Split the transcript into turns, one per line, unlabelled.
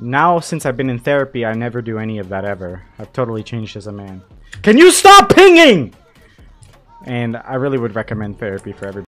Now, since I've been in therapy, I never do any of that ever. I've totally changed as a man. Can you stop pinging? And I really would recommend therapy for everybody.